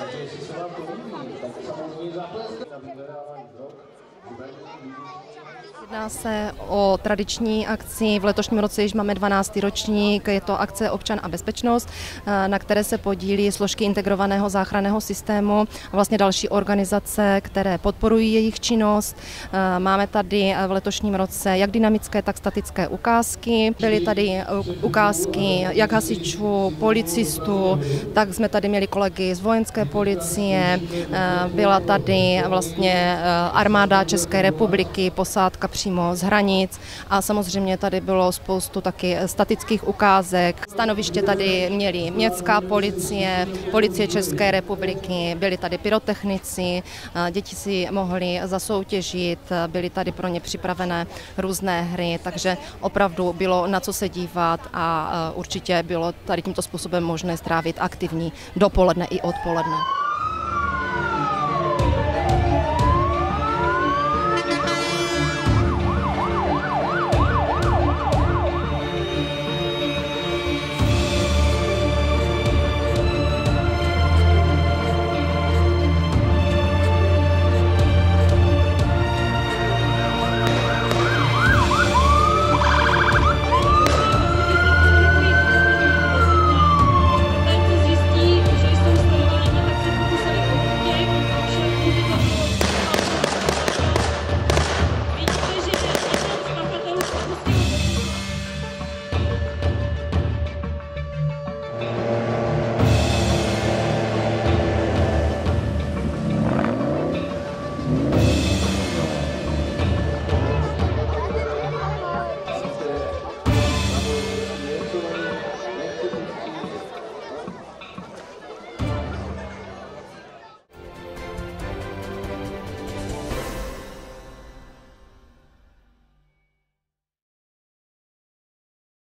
Jeśli się Wam to mówi, tak samo zmierza plaskę. Zabierała i wzrok. Jedná se o tradiční akci. V letošním roce již máme 12. ročník. Je to akce Občan a bezpečnost, eh, na které se podílí složky integrovaného záchranného systému a vlastně další organizace, které podporují jejich činnost. Eh, máme tady v letošním roce jak dynamické, tak statické ukázky. Byly tady eh, ukázky jak hasičů, policistů, tak jsme tady měli kolegy z vojenské policie. Byla tady vlastně armáda České republiky, posádka přímo z hranic a samozřejmě tady bylo spoustu taky statických ukázek. Stanoviště tady měli městská policie, policie České republiky, byli tady pyrotechnici, děti si mohli zasoutěžit, byly tady pro ně připravené různé hry, takže opravdu bylo na co se dívat a určitě bylo tady tímto způsobem možné strávit aktivní dopoledne i odpoledne.